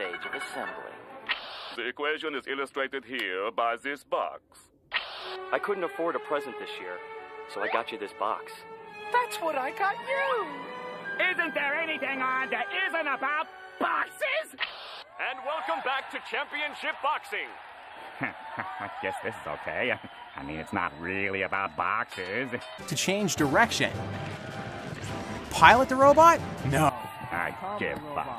stage of assembly. The equation is illustrated here by this box. I couldn't afford a present this year, so I got you this box. That's what I got you. Isn't there anything on that isn't about boxes? And welcome back to Championship Boxing. I guess this is okay. I mean, it's not really about boxes. To change direction. Pilot the robot? No. I give up.